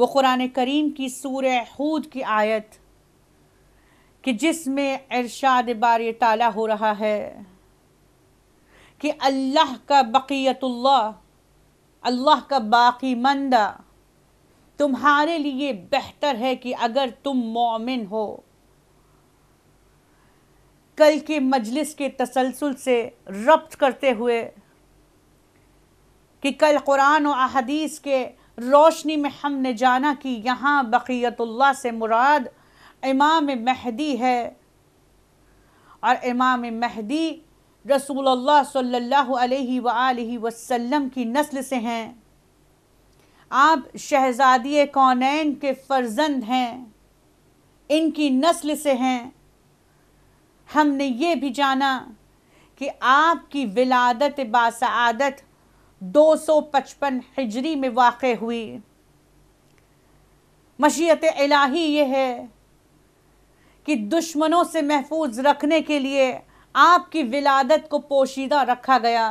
वो कुरान करीम की सूर हूद की आयत कि जिसमें इरशाद बार ताला हो रहा है कि अल्लाह का बक़ीतुल्लाह अल्लाह का बाकी मंदा तुम्हारे लिए बेहतर है कि अगर तुम मोमिन हो। कल के मजलिस के तसलसल से रब्त करते हुए कि कल कुरान और अहदीस के रोशनी में हमने जाना कि यहाँ बक़ीतुल्लाह से मुराद इमाम महदी है। और इमाम महदी रसूलुल्लाह सल्लल्लाहु अलैहि वसल्लम की नस्ल से हैं। आप शहज़ादी कौनैन के फ़र्जंद हैं। इनकी नस्ल से हैं। हमने ये भी जाना कि आपकी विलादत बासआदत 255 हिजरी में वाक़ हुई। मशीयत इलाही ये है कि दुश्मनों से महफूज रखने के लिए आपकी विलादत को पोशीदा रखा गया।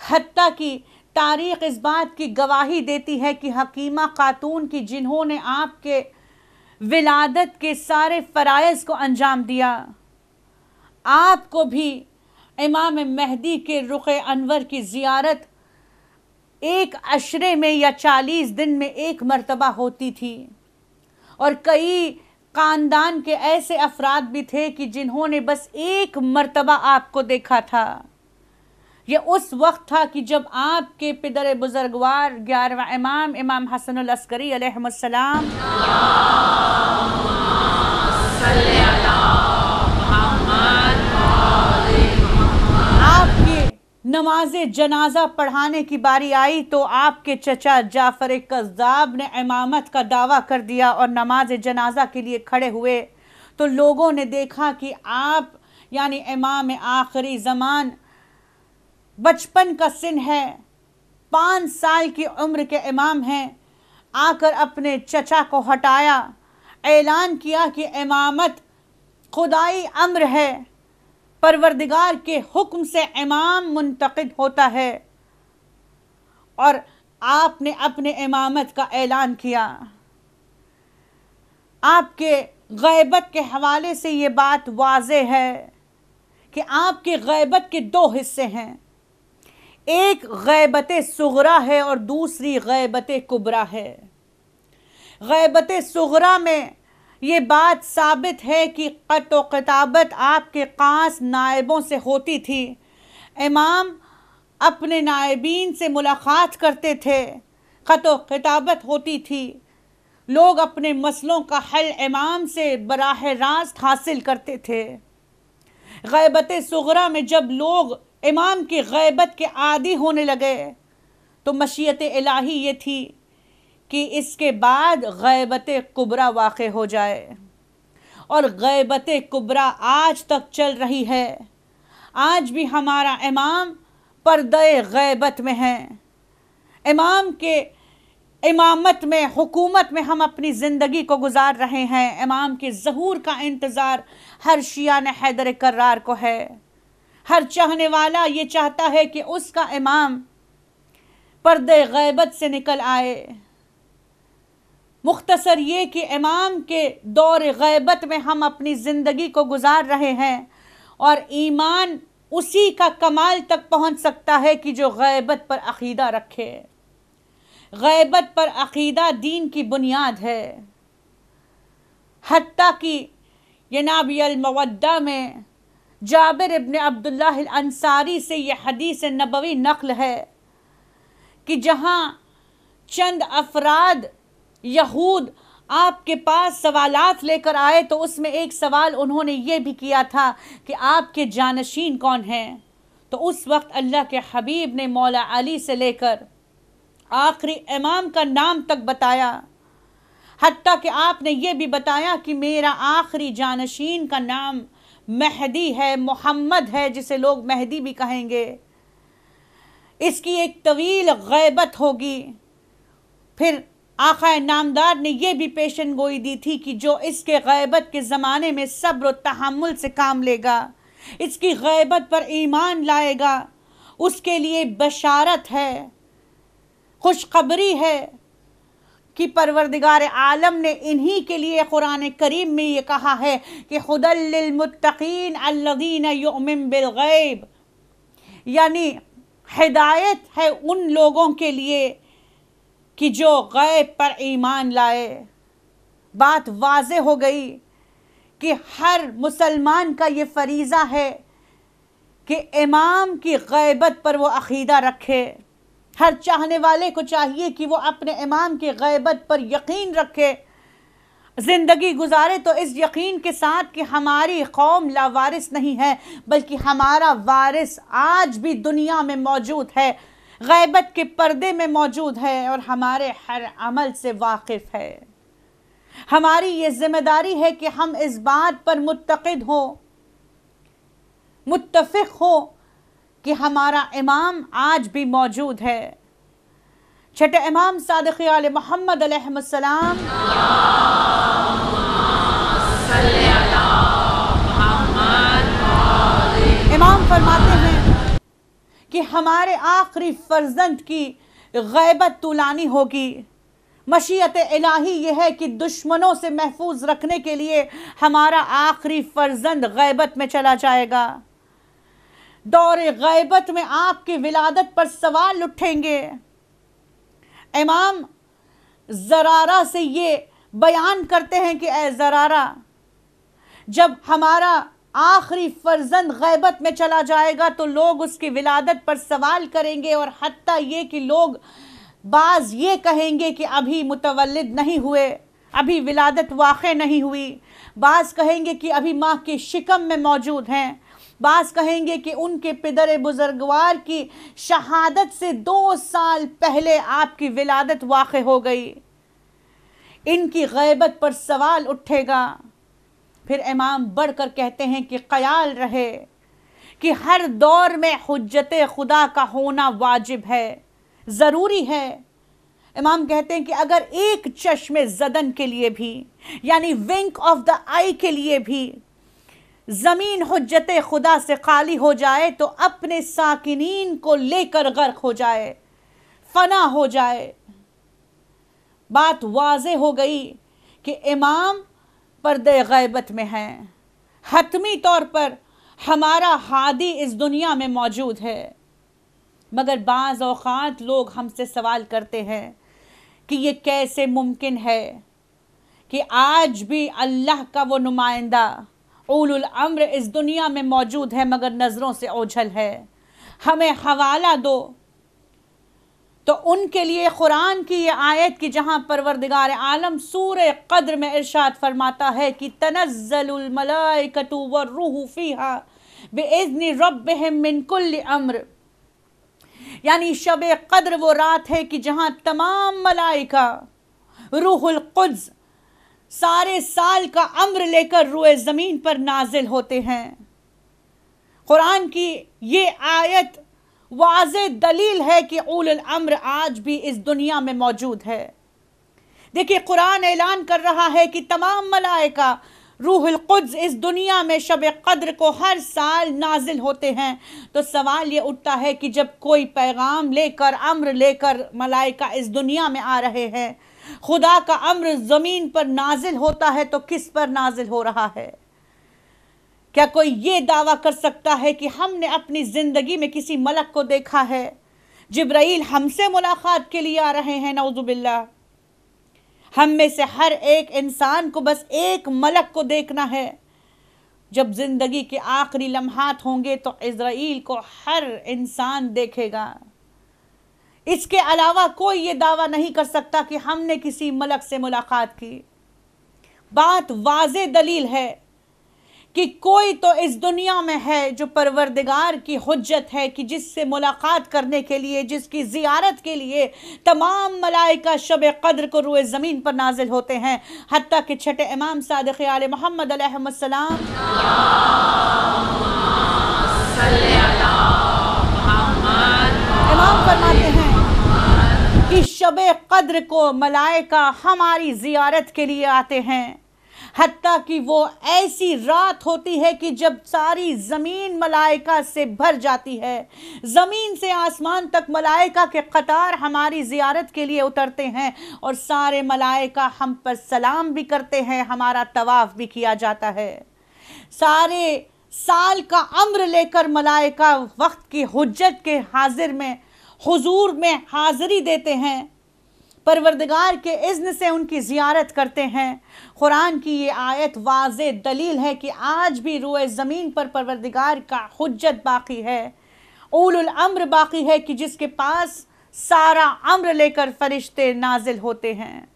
हती कि तारीख़ इस बात की गवाही देती है कि हकीमा खातून की जिन्होंने आपके विलादत के सारे फ़राइज़ को अंजाम दिया, आपको भी इमाम महदी के रुख अनवर की ज़ियारत एक अशरे में या चालीस दिन में एक मरतबा होती थी। और कई ख़ानदान के ऐसे अफराद भी थे कि जिन्होंने बस एक मरतबा आपको देखा था। यह उस वक्त था कि जब आपके पिदर बुज़ुर्गवार ग्यारहवा इमाम इमाम हसन अस्करी नमाज़ जनाजा पढ़ाने की बारी आई तो आपके चचा जाफ़र कज़ाब ने इमामत का दावा कर दिया और नमाज़ जनाजा के लिए खड़े हुए। तो लोगों ने देखा कि आप, यानी इमाम आखिरी ज़मान, बचपन का सिन है। पाँच साल की उम्र के इमाम हैं। आकर अपने चचा को हटाया। ऐलान किया कि इमामत खुदाई अम्र है। परवरदिगार के हुक्म से इमाम मुंतकिद होता है। और आपने अपने इमामत का ऐलान किया। आपके गैबत के हवाले से ये बात वाज है कि आपके गैबत के दो हिस्से हैं। एक गैबत सुगरा है और दूसरी गैबत कुबरा है। गैबत सुगरा में ये बात साबित है कि क़त व क़ताबत आपके ख़ास नायबों से होती थी। इमाम अपने नायबीन से मुलाकात करते थे। ख़त खिताबत होती थी। लोग अपने मसलों का हल इमाम से बराह रास्त हासिल करते थे। गैबत सगरा में जब लोग इमाम की गैबत के आदि होने लगे तो मशीयत इलाही ये थी कि इसके बाद गैबत कुबरा वाक़ हो जाए। और गैबत कुबरा आज तक चल रही है। आज भी हमारा इमाम पर्दे गैबत में है। इमाम के इमामत में, हुकूमत में हम अपनी ज़िंदगी को गुजार रहे हैं। इमाम के ज़हूर का इंतज़ार हर शिया ने हैदर करार को है। हर चाहने वाला ये चाहता है कि उसका इमाम पर्दे गैबत से निकल आए। मुख्तसर ये कि इमाम के दौर गैबत में हम अपनी ज़िंदगी को गुजार रहे हैं और ईमान उसी का कमाल तक पहुँच सकता है कि जो गैबत पर अकीदा रखे। गैबत पर अकीदा दीन की बुनियाद है। हती कि ये में जाबिर इबन अब्दुल्ला अंसारी से ये हदीस नबवी नकल है कि जहाँ चंद अफराद यहूद आपके पास सवालात लेकर आए तो उसमें एक सवाल उन्होंने ये भी किया था कि आपके जानशीन कौन हैं? तो उस वक्त अल्लाह के हबीब ने मौला अली से लेकर आखिरी इमाम का नाम तक बताया। हती कि आपने ये भी बताया कि मेरा आखिरी जानशीन का नाम महदी है, मोहम्मद है, जिसे लोग महदी भी कहेंगे। इसकी एक तवील गैबत होगी। फिर आखा नामदार ने यह भी पेशन गोई दी थी कि जो इसके गैबत के ज़माने में सब्र तहमुल से काम लेगा, इसकी गैबत पर ईमान लाएगा, उसके लिए बशारत है, खुशखबरी है कि परवरदिगार आलम ने इन्हीं के लिए कुरान करीम में ये कहा है कि खुदलमुत्तकीन अल्लदीन युमिन बिलगैब यानी हिदायत है उन लोगों के लिए कि जो गैब पर ईमान लाए। बात वाज हो गई कि हर मुसलमान का ये फरीज़ा है कि इमाम की गैबत पर वो अकीदा रखे। हर चाहने वाले को चाहिए कि वो अपने इमाम की गैबत पर यकीन रखे। ज़िंदगी गुजारे तो इस यकीन के साथ कि हमारी कौम लावारिस नहीं है, बल्कि हमारा वारिस आज भी दुनिया में मौजूद है। गैबत के पर्दे में मौजूद है और हमारे हर अमल से वाकिफ़ है। हमारी ये ज़िम्मेदारी है कि हम इस बात पर मुतक़द हो मुतफ़ हो कि हमारा इमाम आज भी मौजूद है। छठे इमाम सादक आल मोहम्मद इमाम फरमाते कि हमारे आखिरी फर्जंद की गैबत तुलानी होगी। मशीयत इलाही यह है कि दुश्मनों से महफूज रखने के लिए हमारा आखिरी फर्जंद गैबत में चला जाएगा। दौर गैबत में आपकी विलादत पर सवाल उठेंगे। इमाम ज़रारा से ये बयान करते हैं कि, ए ज़रारा, जब हमारा आखिरी फर्जंद गैबत में चला जाएगा तो लोग उसकी विलादत पर सवाल करेंगे और हती ये कि लोग बाज़ ये कहेंगे कि अभी मुतवलद नहीं हुए, अभी विलादत वाक़ नहीं हुई। बाज़ कहेंगे कि अभी माँ के शिकम में मौजूद हैं। बास कहेंगे कि उनके पिदर बुजुर्गवार की शहादत से दो साल पहले आपकी विलादत वाक़ हो गई। इनकी गैबत पर सवाल उठेगा। फिर इमाम बढ़कर कहते हैं कि ख्याल रहे कि हर दौर में हजत खुदा का होना वाजिब है, ज़रूरी है। इमाम कहते हैं कि अगर एक चश्मे जदन के लिए भी, यानी विंक ऑफ़ द आई के लिए भी ज़मीन हजत खुदा से खाली हो जाए तो अपने साकिनीन को लेकर गर्क हो जाए, फना हो जाए। बात वाज हो गई कि इमाम पर्दे गैबत में हैं। हतमी तौर पर हमारा हादी इस दुनिया में मौजूद है। मगर बाज़ अवक़ात लोग हमसे सवाल करते हैं कि ये कैसे मुमकिन है कि आज भी अल्लाह का वो नुमाइंदा उल अम्र इस दुनिया में मौजूद है, मगर नज़रों से ओझल है। हमें हवाला दो तो उनके लिए कुरान की ये आयत की जहाँ परवरदिगार आलम सूर कद्र में इरशाद फरमाता है कि तनज़लमलाइकतु वरूह फीहा बेइज़्नि रब्बिहिम मिन अम्र। यानी शब कद्र वो रात है कि जहाँ तमाम मलाइका, रूहुल कुद्स, सारे साल का अम्र लेकर रुए ज़मीन पर नाजिल होते हैं। कुरान की ये आयत वाज दलील है कि उल अम्र आज भी इस दुनिया में मौजूद है। देखिए, कुरान ऐलान कर रहा है कि तमाम मलाइका रूहुल कुद्स इस दुनिया में शब कद्र को हर साल नाजिल होते हैं। तो सवाल ये उठता है कि जब कोई पैगाम लेकर, अम्र लेकर मलाइका इस दुनिया में आ रहे हैं, खुदा का अम्र ज़मीन पर नाजिल होता है तो किस पर नाजिल हो रहा है? क्या कोई ये दावा कर सकता है कि हमने अपनी ज़िंदगी में किसी मलक को देखा है? जिब्राइल हमसे मुलाकात के लिए आ रहे हैं नवजुबिल्ला हम में से हर एक इंसान को बस एक मलक को देखना है। जब ज़िंदगी के आखिरी लम्हात होंगे तो इसराइल को हर इंसान देखेगा। इसके अलावा कोई ये दावा नहीं कर सकता कि हमने किसी मलक से मुलाकात की। बात वाज दलील है कि कोई तो इस दुनिया में है जो परवरदिगार की हजत है कि जिससे मुलाकात करने के लिए, जिसकी ज़ियारत के लिए तमाम मलाइका शब कद्र को रुए ज़मीन पर नाजिल होते हैं। हती कि छठे इमाम सादक आल मोहम्मद सलाम इमाम हैं कि शब कद्र को मलाइका हमारी ज़ियारत के लिए आते हैं। हती कि वो ऐसी रात होती है कि जब सारी ज़मीन मलाइका से भर जाती है। ज़मीन से आसमान तक मलाइका के कतार हमारी ज़ियारत के लिए उतरते हैं और सारे मलाइका हम पर सलाम भी करते हैं, हमारा तवाफ़ भी किया जाता है। सारे साल का अम्र लेकर मलाइका वक्त की हुज्जत के हाजिर में, हुजूर में हाज़िरी देते हैं। परवरदिगार के इज़्न से उनकी ज़ियारत करते हैं। कुरान की ये आयत वाज दलील है कि आज भी रोए ज़मीन पर परवरदगार का हुज्जत बाकी है। उल अम्र बाकी है कि जिसके पास सारा अम्र लेकर फरिश्ते नाजिल होते हैं।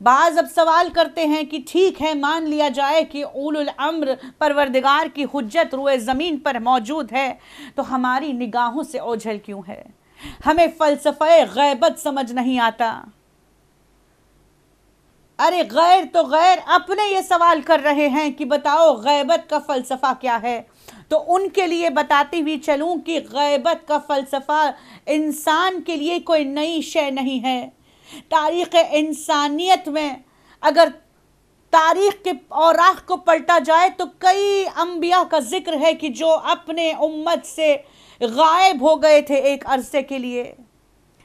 बाज अब सवाल करते हैं कि ठीक है, मान लिया जाए कि उल अम्र परवरदिगार की हुज्जत रुए ज़मीन पर मौजूद है तो हमारी निगाहों से ओझल क्यों है? हमें फ़लसफ़े गैबत समझ नहीं आता। अरे गैर तो गैर अपने ये सवाल कर रहे हैं कि बताओ गैबत का फ़लसफ़ा क्या है? तो उनके लिए बताती हुई चलूँ कि गैबत का फ़लसफ़ा इंसान के लिए कोई नई शय नहीं है। तारीख़ इंसानियत में अगर तारीख़ के औराख को पलटा जाए तो कई अम्बिया का ज़िक्र है कि जो अपने उम्मत से गायब हो गए थे एक अरसे के लिए।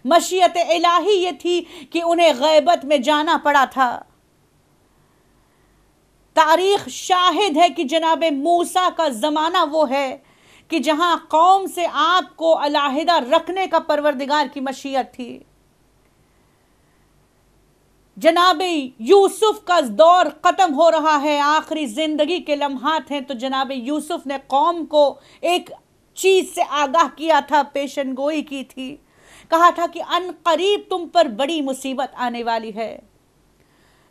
मशीयत इलाही ये थी कि उन्हें गैबत में जाना पड़ा था। तारीख शाहिद है कि जनाब मूसा का ज़माना वो है कि जहाँ कौम से आपको अलाहिदा रखने का परवरदिगार की मशीयत थी। जनाब यूसुफ का दौर ख़त्म हो रहा है, आखिरी ज़िंदगी के लम्हात हैं तो जनाब यूसुफ ने कौम को एक चीज़ से आगाह किया था पेशन गोई की थी। कहा था कि अन करीब तुम पर बड़ी मुसीबत आने वाली है।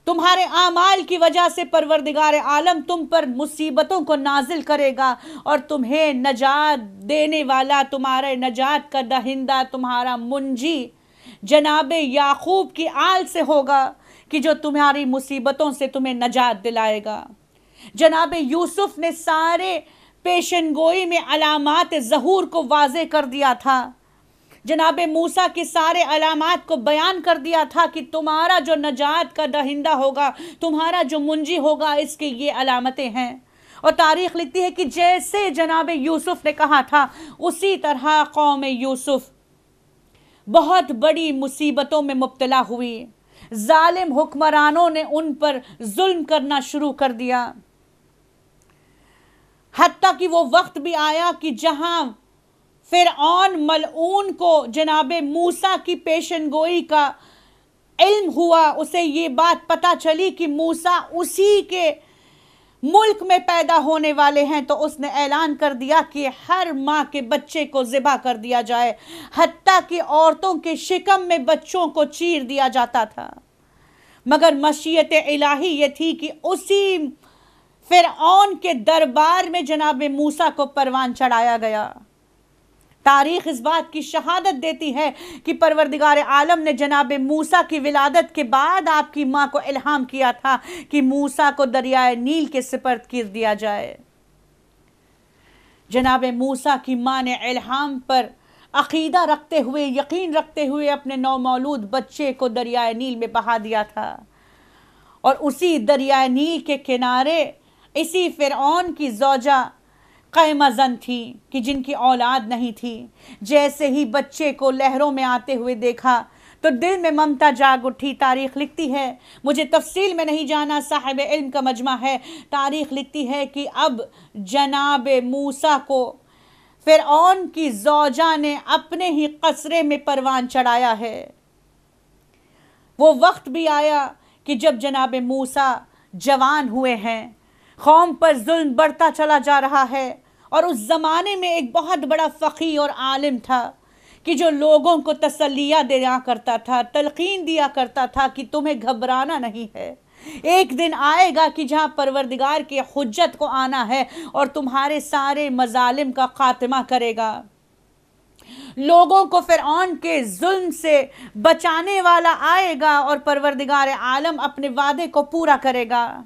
तुम्हारे आमाल की वजह से परवरदिगार आलम तुम पर मुसीबतों को नाजिल करेगा और तुम्हें नजात देने वाला, तुम्हारे नजात का दहिंदा तुम्हारा मुंजी जनाब याकूब की आल से होगा कि जो तुम्हारी मुसीबतों से तुम्हें नजात दिलाएगा। जनाब यूसुफ ने सारे पेशन गोई में अलामत जहूर को वाज कर दिया था। जनाब मूसा के सारे अलामत को बयान कर दिया था कि तुम्हारा जो नजात का दहिंदा होगा, तुम्हारा जो मुंजी होगा, इसकी ये अलामतें हैं। और तारीख लिखती है कि जैसे जनाब यूसुफ ने कहा था, उसी तरह कौम यूसुफ बहुत बड़ी मुसीबतों में मुब्तला हुई। जालिम हुक्मरानों ने उन पर जुल्म करना शुरू कर दिया। हती कि वो वक्त भी आया कि जहाँ फिर ऑन मलून को जनाब मूसा की पेशन गोई का इल्म हुआ, उसे ये बात पता चली कि मूसा उसी के मुल्क में पैदा होने वाले हैं तो उसने ऐलान कर दिया कि हर माँ के बच्चे को ज़िबा कर दिया जाए। हती कि औरतों के शिकम में बच्चों को चीर दिया जाता था। मगर मशीयत इलाही ये थी कि उसी फिर के दरबार में जनाब मूसा को परवान चढ़ाया गया। तारीख इस बात की शहादत देती है कि परवरदिगार आलम ने जनाब मूसा की विलादत के बाद आपकी माँ को इल्हाम किया था कि मूसा को दरियाए नील के सिपर्द कर दिया जाए। जनाब मूसा की माँ ने इल्हाम पर अकीदा रखते हुए, यकीन रखते हुए अपने नौमौलूद बच्चे को दरियाए नील में बहा दिया था। और उसी दरियाए नील के किनारे इसी फिर की जोजा कैमजन थी कि जिनकी औलाद नहीं थी। जैसे ही बच्चे को लहरों में आते हुए देखा तो दिल में ममता जाग उठी, तारीख लिखती है, मुझे तफसील में नहीं जाना, साहिब इल्म का मजमा है। तारीख लिखती है कि अब जनाब मूसा को फिर ओन की जोजा ने अपने ही कसरे में परवान चढ़ाया है। वो वक्त भी आया कि जब जनाब मूसा जवान हुए हैं कौम पर जुल्म बढ़ता चला जा रहा है। और उस ज़माने में एक बहुत बड़ा फ़कीर और आलिम था कि जो लोगों को तसलिया दिया करता था तलकीन दिया करता था कि तुम्हें घबराना नहीं है। एक दिन आएगा कि जहाँ परवरदिगार की हजत को आना है और तुम्हारे सारे मजालिम का खात्मा करेगा। लोगों को फिर ऑन के जुल्म से बचाने वाला आएगा और परवरदिगार आलम अपने वादे को पूरा करेगा।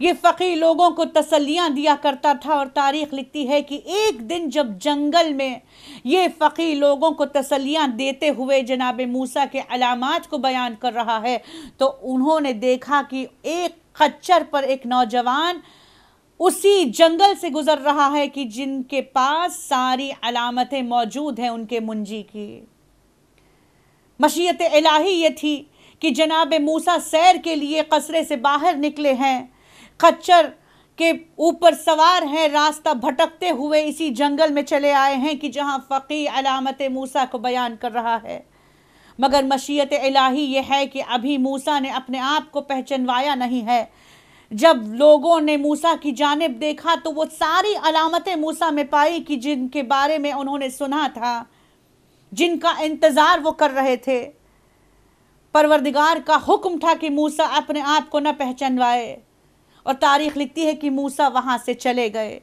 ये फ़की लोगों को तसलियाँ दिया करता था और तारीख़ लिखती है कि एक दिन जब जंगल में ये फ़की लोगों को तसलियाँ देते हुए जनाब मूसा के अलामत को बयान कर रहा है तो उन्होंने देखा कि एक खच्चर पर एक नौजवान उसी जंगल से गुज़र रहा है कि जिनके पास सारी अलामतें मौजूद हैं उनके मुंजी की। मशीयत इलाही ये थी कि जनाब मूसा सैर के लिए कसरे से बाहर निकले हैं खच्चर के ऊपर सवार हैं, रास्ता भटकते हुए इसी जंगल में चले आए हैं कि जहाँ फ़की अलामत मूसा को बयान कर रहा है। मगर मशीयत इलाही यह है कि अभी मूसा ने अपने आप को पहचानवाया नहीं है। जब लोगों ने मूसा की जानब देखा तो वो सारी अलामतें मूसा में पाई कि जिनके बारे में उन्होंने सुना था, जिनका इंतज़ार वो कर रहे थे। परवरदिगार का हुक्म था कि मूसा अपने आप को न पहचानवाए। और तारीख लिखती है कि मूसा वहाँ से चले गए।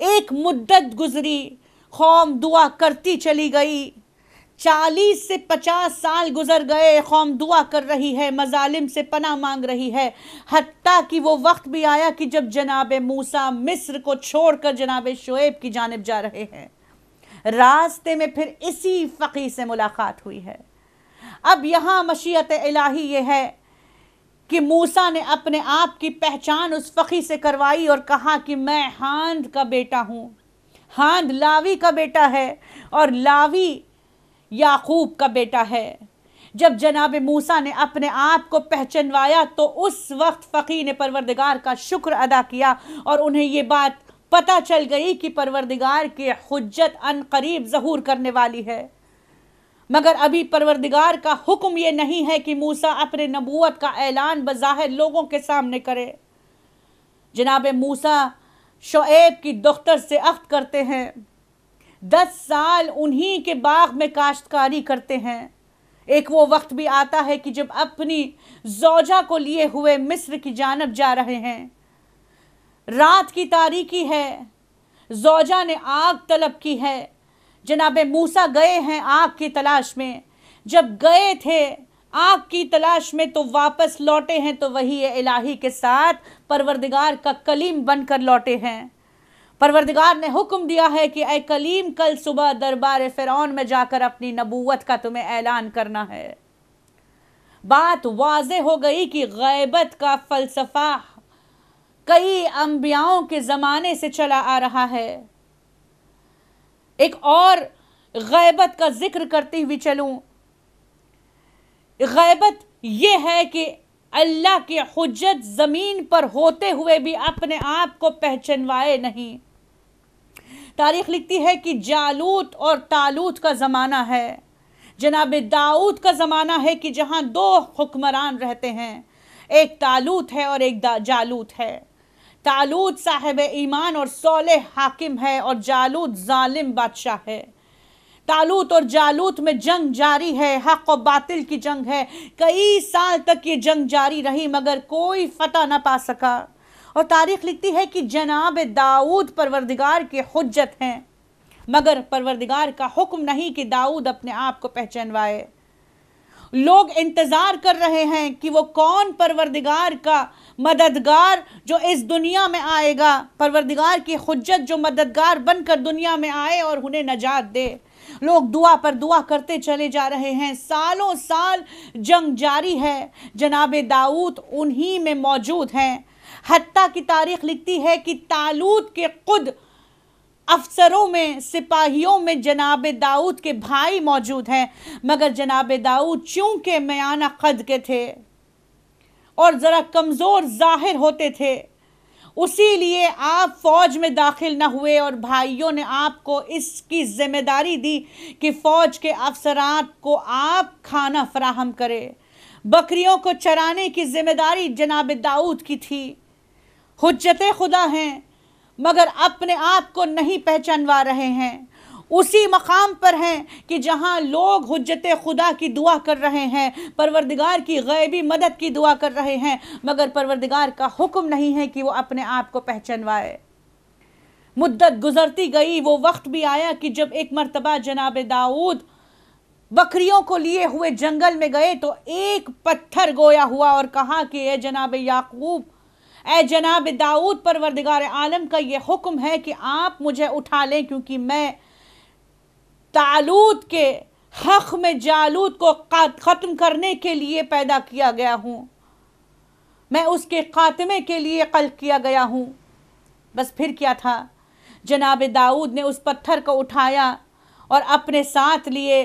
एक मुद्दत गुजरी कौम दुआ करती चली गई। चालीस से पचास साल गुजर गए कौम दुआ कर रही है, मजालिम से पना मांग रही है। हती कि वो वक्त भी आया कि जब जनाब मूसा मिस्र को छोड़कर जनाब शुएब की जानब जा रहे हैं। रास्ते में फिर इसी फ़की से मुलाकात हुई है। अब यहाँ मशीत इलाही ये है कि मूसा ने अपने आप की पहचान उस फ़की से करवाई और कहा कि मैं हांद का बेटा हूँ। हांद लावी का बेटा है और लावी याकूब का बेटा है। जब जनाब मूसा ने अपने आप को पहचानवाया तो उस वक्त फ़की ने परवरदिगार का शुक्र अदा किया और उन्हें ये बात पता चल गई कि परवरदिगार की हजत अन करीब ज़हूर करने वाली है। मगर अभी परवरदिगार का हुक्म ये नहीं है कि मूसा अपने नबूत का ऐलान बज़ाहिर लोगों के सामने करे। जनाब मूसा शुएब की दख्तर से अख्त करते हैं। दस साल उन्हीं के बाग में काश्तकारी करते हैं। एक वो वक्त भी आता है कि जब अपनी जोजा को लिए हुए मिस्र की जानब जा रहे हैं। रात की तारीकी है। जोजा ने आग तलब की है। जनाब मूसा गए हैं आग की तलाश में। जब गए थे आग की तलाश में तो वापस लौटे हैं तो वही है इलाही के साथ परवरदिगार का कलीम बनकर लौटे हैं। परवरदिगार ने हुक्म दिया है कि अय कलीम, कल सुबह दरबार फ़िरौन में जाकर अपनी नबूवत का तुम्हें ऐलान करना है। बात वाज हो गई कि गैबत का फ़लसफ़ा कई अम्बियाओं के ज़माने से चला आ रहा है। एक और गैबत का ज़िक्र करती हुई चलूँ। गैबत यह है कि अल्लाह की हजत ज़मीन पर होते हुए भी अपने आप को पहचानवाए नहीं। तारीख लिखती है कि जालूत और तालूत का ज़माना है। जनाब दाऊद का ज़माना है कि जहाँ दो हुक्मरान रहते हैं। एक तालूत है और एक जालूत है। तालूत साहिब ईमान और सोले हाकिम है और जालूत जालिम बादशाह है। तालूत और जालूत में जंग जारी है, हक और बातिल की जंग है। कई साल तक ये जंग जारी रही, मगर कोई फतह ना पा सका। और तारीख लिखती है कि जनाब दाऊद परवरदिगार के हजत हैं, मगर परवरदिगार का हुक्म नहीं कि दाऊद अपने आप को पहचानवाए। लोग इंतज़ार कर रहे हैं कि वो कौन परवरदिगार का मददगार जो इस दुनिया में आएगा, परवरदिगार की हुज्जत जो मददगार बनकर दुनिया में आए और उन्हें नजात दे। लोग दुआ पर दुआ करते चले जा रहे हैं। सालों साल जंग जारी है। जनाब दाऊद उन्हीं में मौजूद हैं। हत्ता की तारीख लिखती है कि तालूद के खुद अफसरों में, सिपाहियों में जनाब दाऊद के भाई मौजूद हैं। मगर जनाब दाऊद चूँकि मयाना कद के थे और ज़रा कमज़ोर ज़ाहिर होते थे, उसी लिए आप फौज में दाखिल न हुए और भाइयों ने आपको इसकी ज़िम्मेदारी दी कि फौज के अफसरात को आप खाना फराहम करें। बकरियों को चराने की ज़िम्मेदारी जनाब दाऊद की थी। हुज्जत खुदा हैं मगर अपने आप को नहीं पहचानवा रहे हैं। उसी मकाम पर हैं कि जहाँ लोग हजत खुदा की दुआ कर रहे हैं, परवरदिगार की गैबी मदद की दुआ कर रहे हैं, मगर परवरदिगार का हुक्म नहीं है कि वो अपने आप को पहचानवाए। मुद्दत गुजरती गई, वो वक्त भी आया कि जब एक मरतबा जनाब दाऊद बकरियों को लिए हुए जंगल में गए तो एक पत्थर गोया हुआ और कहा कि, ए जनाब याकूब ए जनाब दाऊद परवरदिगार आलम, का ये हुक्म है कि आप मुझे उठा लें, क्योंकि मैं तालूद के हक में जालूद को ख़त्म करने के लिए पैदा किया गया हूँ। मैं उसके खात्मे के लिए कल किया गया हूँ। बस फिर क्या था? जनाब दाऊद ने उस पत्थर को उठाया और अपने साथ लिए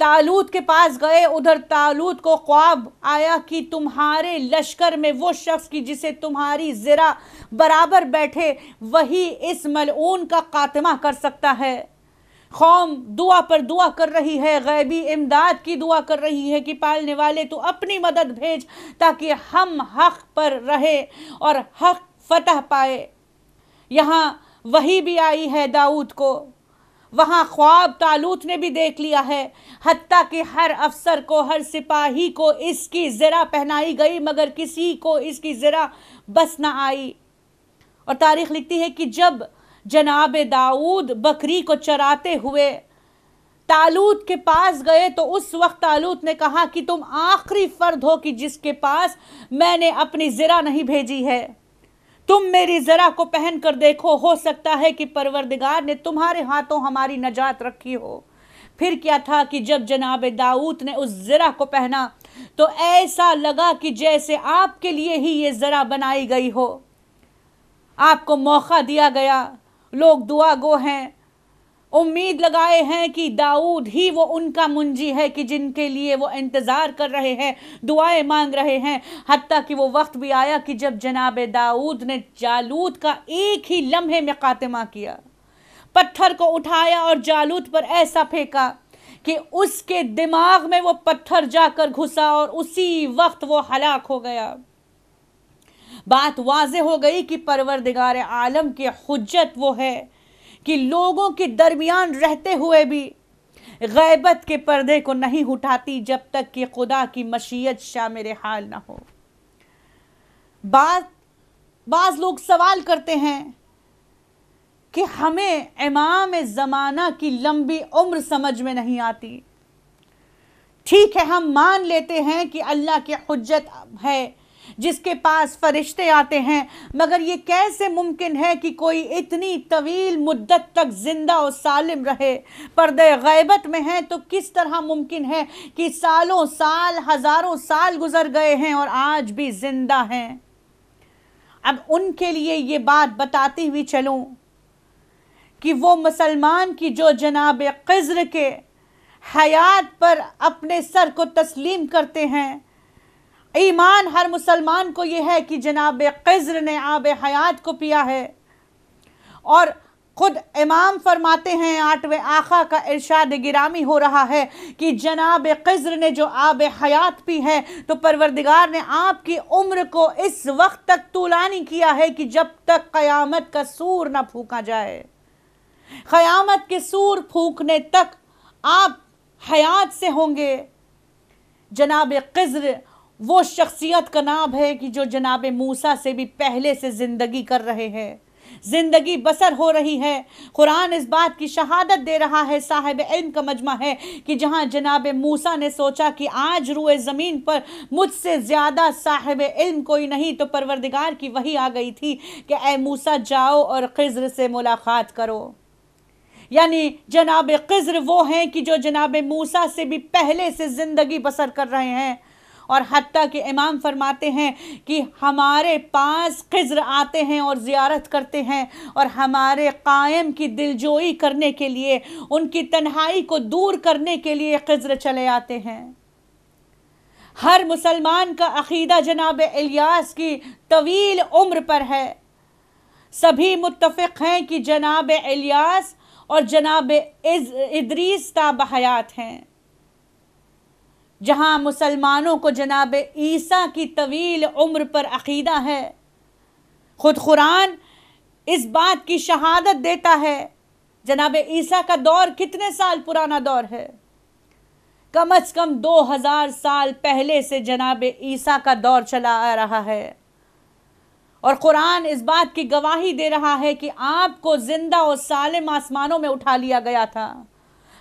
तालूद के पास गए, उधर तालूत को ख्वाब आया कि तुम्हारे लश्कर में वो शख्स की जिसे तुम्हारी ज़रा बराबर बैठे, वही इस मलून का खात्मा कर सकता है। कौम दुआ पर दुआ कर रही है, गैबी इमदाद की दुआ कर रही है कि पालने वाले तो अपनी मदद भेज ताकि हम हक पर रहे और हक फतह पाए। यहाँ वही भी आई है दाऊद को। वहाँ ख्वाब तालूत ने भी देख लिया है। हती कि हर अफसर को, हर सिपाही को इसकी ज़रा पहनाई गई, मगर किसी को इसकी ज़रा बस ना आई। और तारीख लिखती है कि जब जनाब दाऊद बकरी को चराते हुए तालूत के पास गए तो उस वक्त तालूत ने कहा कि तुम आखिरी फर्द हो कि जिसके पास मैंने अपनी ज़रा नहीं भेजी है। तुम मेरी ज़रा को पहन कर देखो, हो सकता है कि परवरदिगार ने तुम्हारे हाथों हमारी नजात रखी हो। फिर क्या था कि जब जनाब दाऊद ने उस ज़रा को पहना तो ऐसा लगा कि जैसे आपके लिए ही ये ज़रा बनाई गई हो। आपको मौका दिया गया। लोग दुआ गो हैं। उम्मीद लगाए हैं कि दाऊद ही वो उनका मुंजी है कि जिनके लिए वो इंतज़ार कर रहे हैं, दुआएँ मांग रहे हैं। हती कि वो वक्त भी आया कि जब जनाब दाऊद ने जालूद का एक ही लम्हे में खात्मा किया, पत्थर को उठाया और जालूद पर ऐसा फेंका कि उसके दिमाग में वो पत्थर जाकर घुसा और उसी वक्त वो हलाक हो गया। बात वाज हो गई कि परवरदिगार आलम की हजत वो है कि लोगों के दरमियान रहते हुए भी गैबत के पर्दे को नहीं उठाती जब तक कि खुदा की मशीयत शामिल हाल ना हो। बात, बाज लोग सवाल करते हैं कि हमें इमाम ज़माना की लंबी उम्र समझ में नहीं आती। ठीक है, हम मान लेते हैं कि अल्लाह की हुज्जत है जिसके पास फरिश्ते आते हैं। मगर ये कैसे मुमकिन है कि कोई इतनी तवील मुद्दत तक ज़िंदा और सालिम रहे? पर्दे गैबत में हैं तो किस तरह मुमकिन है कि सालों साल, हज़ारों साल गुजर गए हैं और आज भी ज़िंदा हैं? अब उनके लिए ये बात बताती हुई चलूँ कि वो मुसलमान की जो जनाब क़ज्र के हयात पर अपने सर को तस्लीम करते हैं ईमान हर मुसलमान को यह है कि जनाब क़ज्र ने आब हयात को पिया है। और खुद इमाम फरमाते हैं, आठवें आखा का इरशाद गिरामी हो रहा है कि जनाब खज्र ने जो आब हयात पी है तो परवरदिगार ने आपकी उम्र को इस वक्त तक तुलानी किया है कि जब तक क़यामत का सूर ना फूका जाए। क़यामत के सूर फूकने तक आप हयात से होंगे। जनाब खज्र वो शख्सियत का नाम है कि जो जनाब मूसा से भी पहले से ज़िंदगी कर रहे हैं। ज़िंदगी बसर हो रही है। कुरान इस बात की शहादत दे रहा है, साहिब इल्म का मजमा है कि जहाँ जनाब मूसा ने सोचा कि आज रुए ज़मीन पर मुझसे ज़्यादा साहिब इल्म कोई नहीं तो परवरदिगार की वही आ गई थी कि ए मूसा जाओ और खज़र से मुलाकात करो। यानी जनाब खज़र वो हैं कि जो जनाब मूसा से भी पहले से ज़िंदगी बसर कर रहे हैं। और हती के इमाम फरमाते हैं कि हमारे पास खज़र आते हैं और ज़ियारत करते हैं और हमारे कायम की दिलजोई करने के लिए, उनकी तन्हाई को दूर करने के लिए खज़र चले आते हैं। हर मुसलमान का अकीदा जनाब इलियास की तवील उम्र पर है। सभी मुतफ़ हैं कि जनाब इलियास और जनाब इदरीस ताब हयात हैं। जहाँ मुसलमानों को जनाब ईसा की तवील उम्र पर अकीदा है। ख़ुद कुरान इस बात की शहादत देता है, जनाब ईसा का दौर कितने साल पुराना दौर है? कम अज़ कम दो हज़ार साल पहले से जनाब ईसा का दौर चला आ रहा है। और कुरान इस बात की गवाही दे रहा है कि आपको ज़िंदा और सालिम आसमानों में उठा लिया गया था।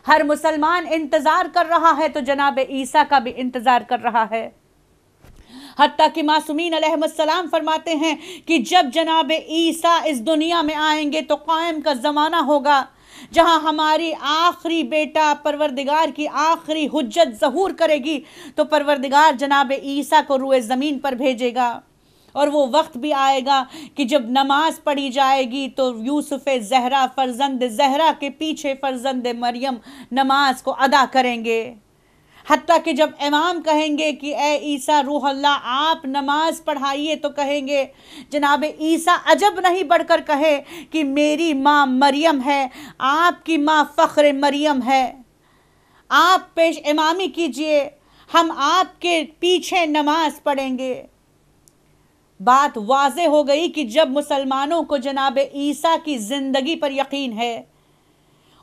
हर मुसलमान इंतज़ार कर रहा है तो जनाब ईसा का भी इंतज़ार कर रहा है। हती कि मासूमीन अलैहिस्सलाम फरमाते हैं कि जब जनाब ईसा इस दुनिया में आएँगे तो कायम का ज़माना होगा, जहाँ हमारी आखिरी बेटा परवरदिगार की आखिरी हुज्जत ज़हूर करेगी तो परवरदिगार जनाब ईसा को रुए ज़मीन पर भेजेगा। और वो वक्त भी आएगा कि जब नमाज़ पढ़ी जाएगी तो यूसुफ जहरा, फ़र्जंद जहरा के पीछे फ़र्जंद मरियम नमाज़ को अदा करेंगे। हती कि जब इमाम कहेंगे कि, ए ईसा रूह अल्लाह आप नमाज़ पढ़ाइए तो कहेंगे, जनाब ईसा अजब नहीं बढ़कर कहे कि मेरी माँ मरियम है, आपकी माँ फ़ख्र मरियम है। आप पेश इमामी कीजिए, हम आपके पीछे नमाज़ पढ़ेंगे। बात वाज हो गई कि जब मुसलमानों को जनाब ईसा की ज़िंदगी पर यकीन है,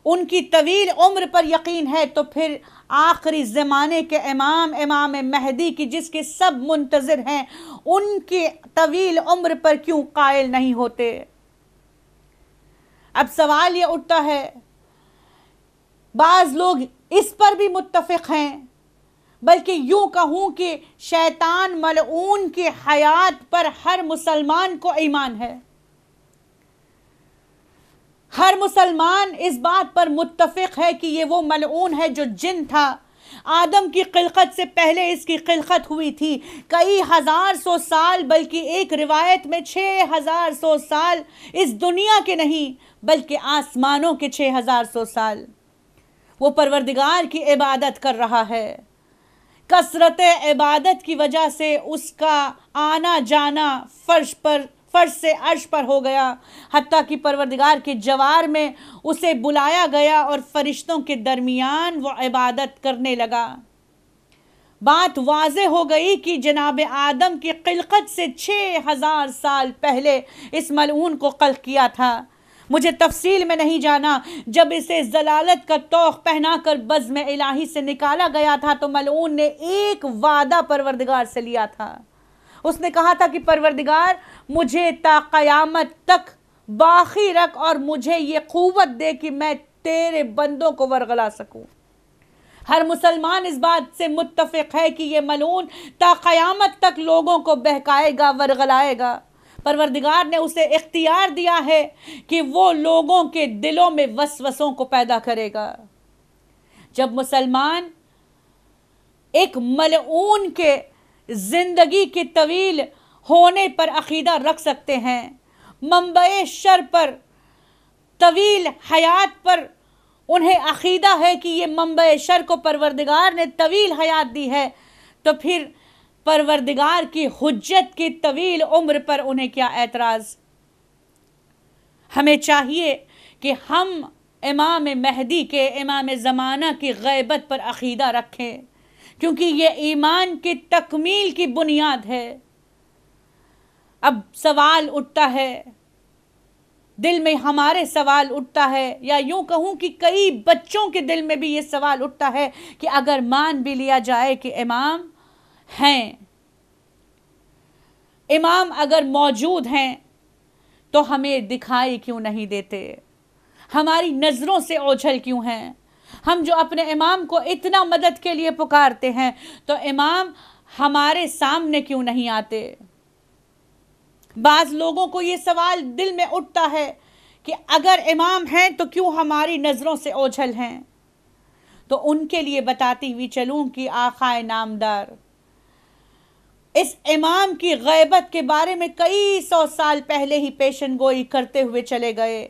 उनकी तवील उम्र पर यकीन है तो फिर आखिरी ज़माने के इमाम इमाम महदी की जिसके सब मुंतज़र हैं, उनकी तवील उम्र पर क्यों कायल नहीं होते? अब सवाल ये उठता है, बाज़ लोग इस पर भी मुतफ़ हैं। बल्कि यूँ कहूँ कि शैतान मलऊन की हयात पर हर मुसलमान को ईमान है। हर मुसलमान इस बात पर मुत्तफिक है कि ये वो मलऊन है जो जिन था। आदम की खिलकत से पहले इसकी खिलकत हुई थी। कई हज़ार सौ साल, बल्कि एक रिवायत में छः हज़ार सौ साल इस दुनिया के नहीं, बल्कि आसमानों के छः हज़ार सौ साल। वो परवरदिगार की इबादत कर रहा है। कसरत इबादत की वजह से उसका आना जाना फर्श पर, फर्श से अर्श पर हो गया। हती कि परवरदिगार के जवार में उसे बुलाया गया और फरिश्तों के दरमियान वो इबादत करने लगा। बात वाज हो गई कि जनाब आदम की खिलकत से छः हज़ार साल पहले इस मलून को कल किया था। मुझे तफसील में नहीं जाना। जब इसे जलालत का तोख पहनाकर बज़ में इलाही से निकाला गया था तो मलून ने एक वादा परवरदिगार से लिया था। उसने कहा था कि, परवरदिगार, मुझे ताक़यामत तक बाकी रख और मुझे ये क़ुवत दे कि मैं तेरे बंदों को वरगला सकूँ। हर मुसलमान इस बात से मुत्तफ़ है कि ये मलून ताक़यामत तक लोगों को बहकाएगा, वरगलाएगा। परवरदिगार ने उसे इख्तियार दिया है कि वो लोगों के दिलों में वसवसों को पैदा करेगा। जब मुसलमान एक मलऊन के ज़िंदगी के तवील होने पर अकीदा रख सकते हैं मंबे शर पर तवील हयात पर उन्हें अकीदा है कि ये मंबे शर को परवरदिगार ने तवील हयात दी है तो फिर परवरदिगार की हुज्जत की तवील उम्र पर उन्हें क्या एतराज़ हमें चाहिए कि हम इमाम महदी के, इमाम ज़माना की गैबत पर अकीदा रखें, क्योंकि ये ईमान की तकमील की बुनियाद है। अब सवाल उठता है, दिल में हमारे सवाल उठता है, या यूँ कहूँ कि कई बच्चों के दिल में भी ये सवाल उठता है कि अगर मान भी लिया जाए कि इमाम हैं। इमाम अगर मौजूद हैं तो हमें दिखाई क्यों नहीं देते? हमारी नज़रों से ओझल क्यों हैं? हम जो अपने इमाम को इतना मदद के लिए पुकारते हैं तो इमाम हमारे सामने क्यों नहीं आते? बाज लोगों को ये सवाल दिल में उठता है कि अगर इमाम हैं तो क्यों हमारी नज़रों से ओझल हैं? तो उनके लिए बताती हुई चलूँ कि आखाए नामदार इस इमाम की गैबत के बारे में कई सौ साल पहले ही पेशन गोई करते हुए चले गए।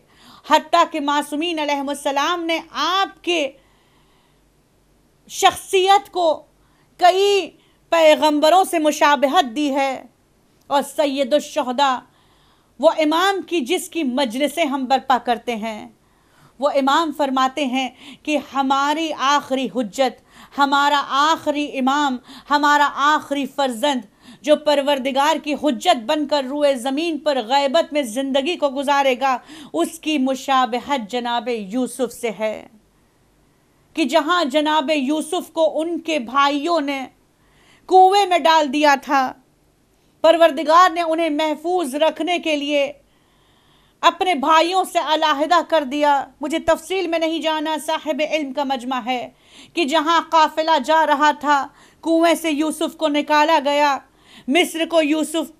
हती कि मासूमिन अलैहिस्सलाम ने आपके शख्सियत को कई पैगंबरों से मुशाबहत दी है और सैदुलशहदा वो इमाम की जिसकी मजलिसें हम बर्पा करते हैं, वो इमाम फरमाते हैं कि हमारी आखिरी हुज्जत हमारा आखिरी इमाम, हमारा आखिरी फर्जंद, जो परवरदिगार की हुज्जत बनकर रुए ज़मीन पर गैबत में ज़िंदगी को गुजारेगा, उसकी मुशाबहत जनाब यूसुफ से है। कि जहाँ जनाब यूसुफ को उनके भाइयों ने कुएँ में डाल दिया था, परवरदिगार ने उन्हें महफूज रखने के लिए अपने भाइयों से अलाहदा कर दिया। मुझे तफसील में नहीं जाना, साहिब इल्म का मजमा है कि जहाँ काफिला जा रहा था, कुएँ से यूसुफ को निकाला गया। मिस्र को यूसुफ,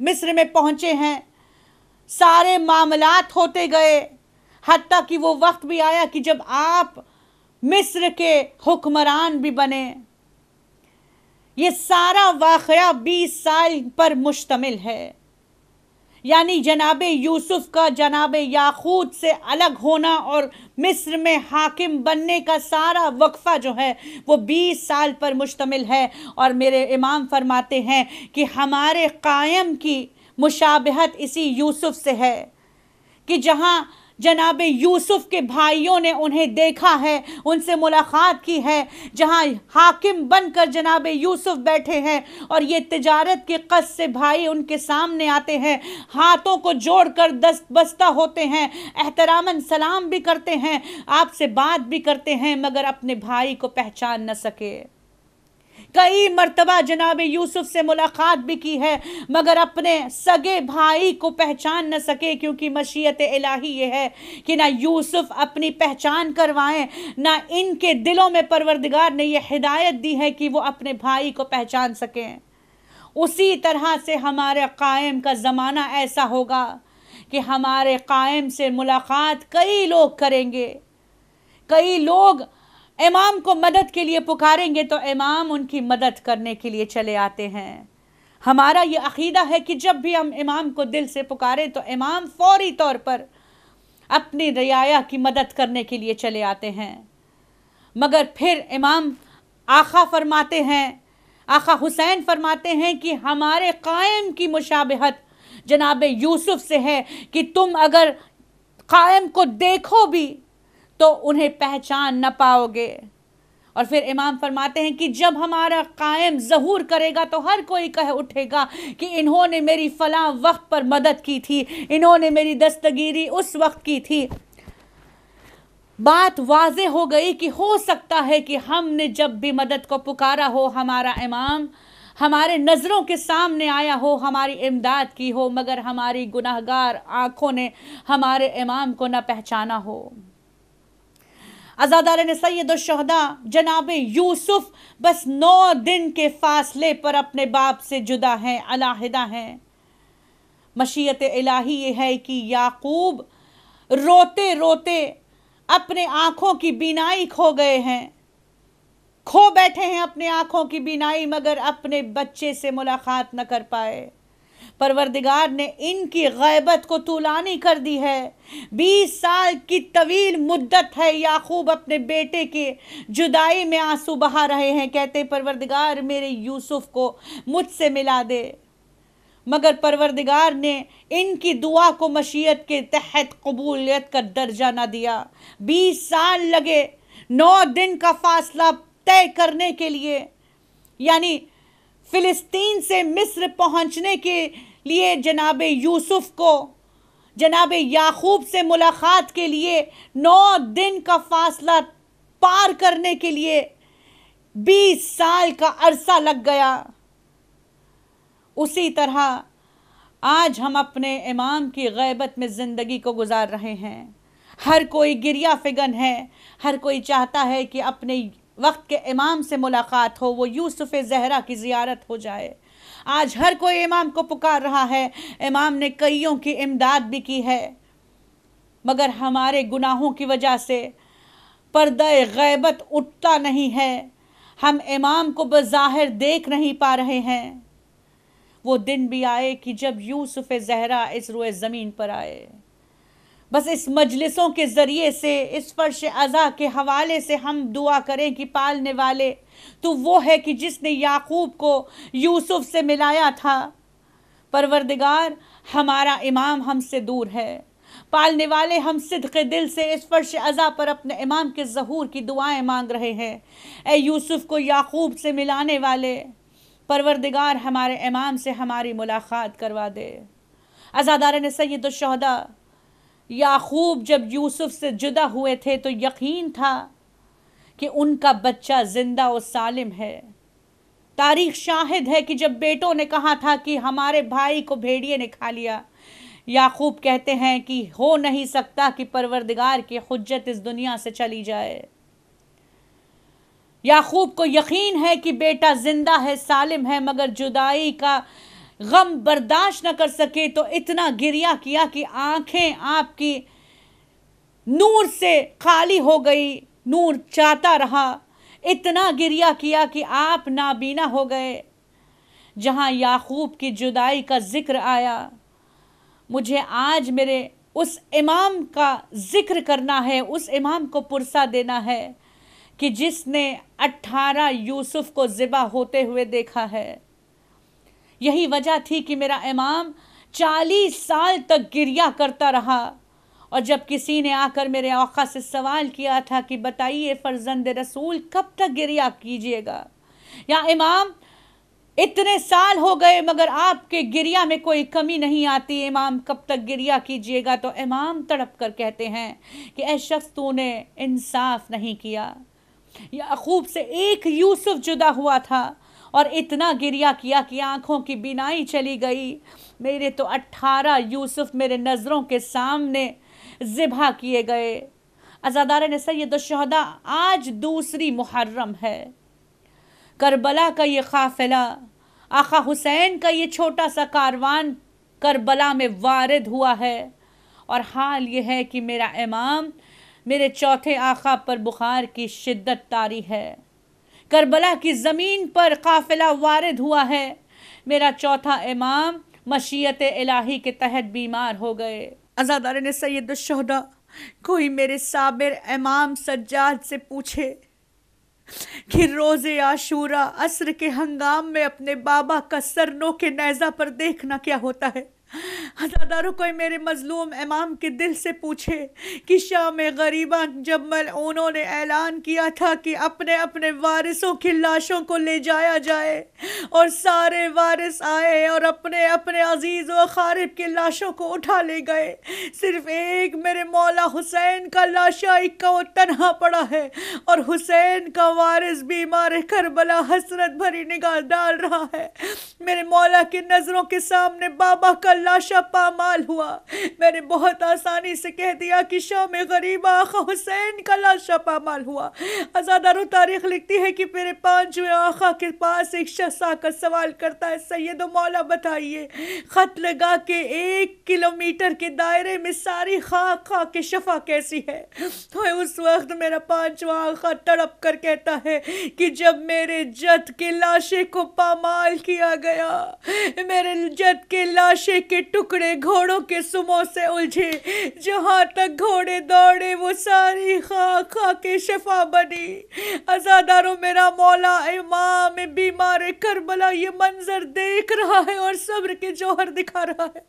मिस्र में पहुँचे हैं। सारे मामलात होते गए। हती कि वो वक्त भी आया कि जब आप मिस्र के हुक्मरान भी बने। ये सारा वाक़ बीस साल पर मुश्तमिल है। यानी जनाब यूसुफ का, जनाब याकूत से अलग होना और मिस्र में हाकिम बनने का सारा वक्फ़ा जो है, वो बीस साल पर मुश्तमिल है। और मेरे इमाम फरमाते हैं कि हमारे कायम की मुशाबहत इसी यूसुफ से है कि जहाँ जनाब यूसुफ के भाइयों ने उन्हें देखा है, उनसे मुलाकात की है, जहाँ हाकिम बनकर जनाब यूसुफ बैठे हैं और ये तजारत के कस से भाई उनके सामने आते हैं। हाथों को जोड़कर दस्त बस्ता होते हैं, एहतरामन सलाम भी करते हैं, आपसे बात भी करते हैं, मगर अपने भाई को पहचान न सके। कई मरतबा जनाब यूसुफ से मुलाकात भी की है, मगर अपने सगे भाई को पहचान न सके, क्योंकि मशीयत इलाही ये है कि ना यूसुफ अपनी पहचान करवाएँ, ना इनके दिलों में परवरदिगार ने यह हिदायत दी है कि वो अपने भाई को पहचान सकें। उसी तरह से हमारे कायम का ज़माना ऐसा होगा कि हमारे कायम से मुलाकात कई लोग करेंगे, कई लोग इमाम को मदद के लिए पुकारेंगे तो इमाम उनकी मदद करने के लिए चले आते हैं। हमारा ये अकीदा है कि जब भी हम इमाम को दिल से पुकारें तो इमाम फौरी तौर पर अपनी रियाया की मदद करने के लिए चले आते हैं। मगर फिर इमाम आखा फरमाते हैं आखा हुसैन फरमाते हैं कि हमारे कायम की मुशाबहत जनाब यूसुफ से है कि तुम अगर कायम को देखो भी तो उन्हें पहचान न पाओगे। और फिर इमाम फरमाते हैं कि जब हमारा कायम जहूर करेगा तो हर कोई कह उठेगा कि इन्होंने मेरी फला वक्त पर मदद की थी, इन्होंने मेरी दस्तगीरी उस वक्त की थी। बात वाज हो गई कि हो सकता है कि हमने जब भी मदद को पुकारा हो हमारा इमाम, हमारे नज़रों के सामने आया हो, हमारी इमदाद की हो, मगर हमारी गुनाहगार आँखों ने हमारे इमाम को न पहचाना हो। अजादार ने सैदुलशहदा जनाब यूसुफ बस नौ दिन के फासले पर अपने बाप से जुदा हैं, अलाहिदा हैं। मशीयत इलाही ये है कि याकूब रोते रोते अपने आँखों की बीनाई खो गए हैं। खो बैठे हैं अपने आँखों की बीनाई, मगर अपने बच्चे से मुलाकात न कर पाए। परवरदिगार ने इनकी गैबत को तूलानी कर दी है। बीस साल की तवील मुद्दत है याकूब अपने बेटे के। जुदाई में आँसू बहा रहे हैं, कहते परवरदिगार मेरे यूसुफ को मुझसे मिला दे। मगर परवरदिगार ने इनकी दुआ को मशीयत के तहत कबूलियत का दर्जा ना दिया। बीस साल लगे नौ दिन का फासला तय करने के लिए, यानी फ़िलिस्तीन से मिस्र पहुँचने के लिए जनाब यूसुफ को, जनाब याकूब से मुलाकात के लिए नौ दिन का फासला पार करने के लिए बीस साल का अरसा लग गया। उसी तरह आज हम अपने इमाम की गैबत में ज़िंदगी को गुजार रहे हैं। हर कोई गिरिया फिगन है, हर कोई चाहता है कि अपने वक्त के इमाम से मुलाकात हो, वो यूसुफ जहरा की ज़ियारत हो जाए। आज हर कोई इमाम को पुकार रहा है। इमाम ने कईयों की इमदाद भी की है। मगर हमारे गुनाहों की वजह से पर्दा गैबत उठता नहीं है। हम इमाम को बज़ाहिर देख नहीं पा रहे हैं। वो दिन भी आए कि जब यूसुफ जहरा इस रोए ज़मीन पर आए। बस इस मजलिसों के ज़रिए से, इस फर्श अज़ा के हवाले से हम दुआ करें कि पालने वाले तो वो है कि जिसने याकूब को यूसुफ से मिलाया था। परवरदिगार, हमारा इमाम हमसे दूर है। पालने वाले हम सिद्क दिल से इस फर्श अज़ा पर अपने इमाम के जहूर की दुआएँ मांग रहे हैं। ए यूसुफ को याकूब से मिलाने वाले, परवरदिगार हमारे इमाम से हमारी मुलाकात करवा दे। अज़ादार ने सैदुलशहदा याकूब जब यूसुफ से जुदा हुए थे तो यकीन था कि उनका बच्चा ज़िंदा और सालिम है। तारीख शाहिद है कि जब बेटों ने कहा था कि हमारे भाई को भेड़िए ने खा लिया, याकूब कहते हैं कि हो नहीं सकता कि परवरदिगार की हुज्जत इस दुनिया से चली जाए। याकूब को यकीन है कि बेटा ज़िंदा है, सालिम है, मगर जुदाई का गम बर्दाश्त न कर सके तो इतना गिरिया किया कि आँखें आपकी नूर से खाली हो गई, नूर चाहता रहा। इतना गिरिया किया कि आप नाबीना हो गए। जहाँ याकूब की जुदाई का ज़िक्र आया, मुझे आज मेरे उस इमाम का ज़िक्र करना है, उस इमाम को पुरसा देना है कि जिसने अट्ठारह यूसुफ को ज़िबा होते हुए देखा है। यही वजह थी कि मेरा इमाम चालीस साल तक गिरिया करता रहा। और जब किसी ने आकर मेरे औखा से सवाल किया था कि बताइए फर्जंद रसूल, कब तक गिरिया कीजिएगा? या इमाम, इतने साल हो गए, मगर आपके गिरिया में कोई कमी नहीं आती। इमाम, कब तक गिरिया कीजिएगा? तो इमाम तड़प कर कहते हैं कि ऐ शख्स, तूने इंसाफ नहीं किया। याकूब से एक यूसुफ जुदा हुआ था। और इतना गिरिया किया कि आँखों की बिनाई चली गई। मेरे तो अट्ठारह यूसुफ मेरे नज़रों के सामने ज़िबा किए गए। अजादार ने सैदुलशहदा आज दूसरी मुहर्रम है। करबला का ये काफ़िला, आका हुसैन का ये छोटा सा कारवान करबला में वारद हुआ है। और हाल ये है कि मेरा इमाम मेरे चौथे आखा पर बुखार की शिद्दत तारी है। करबला की ज़मीन पर काफिला वारद हुआ है। मेरा चौथा इमाम मशीयत इलाही के तहत बीमार हो गए। अजादार ने सैदुलशहदा कोई मेरे साबिर इमाम सज्जाद से पूछे कि रोज़े आशूरा असर के हंगाम में अपने बाबा का सरनों के नैज़ा पर देखना क्या होता है? हजादारों कोई मेरे मजलूम इमाम के दिल से पूछे कि शाम गरीबा जब मल, उन्होंने ऐलान किया था कि अपने अपने वारिसों की लाशों को ले जाया जाए और सारे वारिस आए और अपने अपने अज़ीज़ व खारिब की लाशों को उठा ले गए। सिर्फ़ एक मेरे मौला हुसैन का लाशा इक्का वो तनहा पड़ा है और हुसैन का वारिस बीमार करबला हसरत भरी निगाह डाल रहा है। मेरे मौला की नज़रों के सामने बाबा का लाशा पामाल हुआ। मैंने बहुत आसानी से कह दिया कि शाम गरीब आखा हुसैन का लाशा पामाल हुआ। आज़ादारो तारीख लिखती है कि मेरे पाँचवें आखा के पास एक शख्स आकर सवाल करता है, सैयद मौला बताइए, ख़त लगा के एक किलोमीटर के दायरे में सारी खाक खा के शफा कैसी है? तो उस वक्त मेरा पांचवा आखा तड़प कर कहता है कि जब मेरे जद के लाशे को पामाल किया गया, मेरे जद के लाशे के टुकड़े घोड़ों के सुमों से उलझे। जहाँ तक घोड़े दौड़े, वो सारी खा खा के शफा बनी। अजादारों मेरा मौला, इमाम, बीमार करबला, ये मंजर देख रहा है और सब्र के जौहर दिखा रहा है।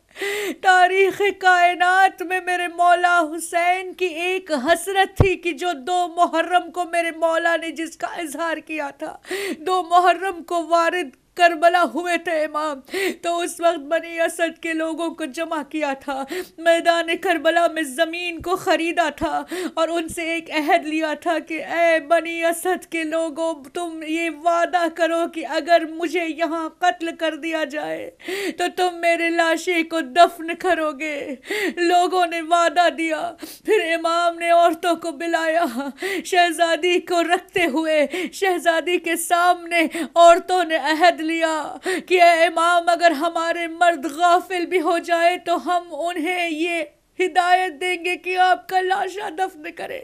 तारीख कायनात में मेरे मौला हुसैन की एक हसरत थी कि जो दो मुहर्रम को मेरे मौला ने जिसका इजहार किया था, दो मुहर्रम को वारिद करबला हुए थे इमाम तो उस वक्त बनी असद के लोगों को जमा किया था। मैदान करबला में ज़मीन को ख़रीदा था और उनसे एक अहद लिया था कि, ए बनी असद के लोगों, तुम ये वादा करो कि अगर मुझे यहाँ कत्ल कर दिया जाए तो तुम मेरे लाशे को दफन करोगे। लोगों ने वादा दिया। फिर इमाम ने औरतों को बुलाया। शहजादी को रखते हुए, शहजादी के सामने औरतों ने अहद लिया कि इमाम, अगर हमारे मर्द गाफिल भी हो जाए तो हम उन्हें ये हिदायत देंगे कि आपका लाशा दफ्न करें।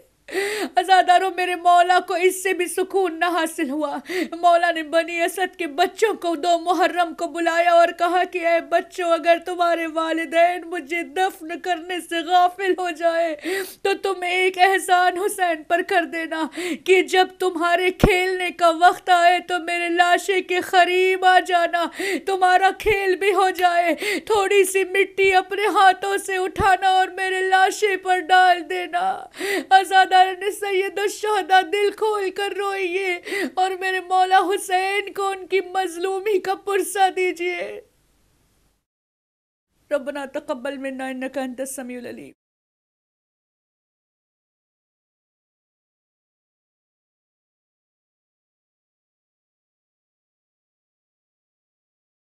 अजादारों मेरे मौला को इससे भी सुकून न हासिल हुआ। मौला ने बनी असद के बच्चों को दो मुहर्रम को बुलाया और कहा कि ए बच्चों, अगर तुम्हारे वालदेन मुझे दफन करने से गाफिल हो जाए तो तुम एक एहसान हुसैन पर कर देना कि जब तुम्हारे खेलने का वक्त आए तो मेरे लाशे के करीब आ जाना। तुम्हारा खेल भी हो जाए। थोड़ी सी मिट्टी अपने हाथों से उठाना और मेरे लाशे पर डाल देना। आजादा ने सैयद शहदा दिल खोल कर रोइए और मेरे मौला हुसैन को उनकी मजलूमी का पुरसा दीजिए। रबना तकबल में इन्नका अंतस समीउल अलीम।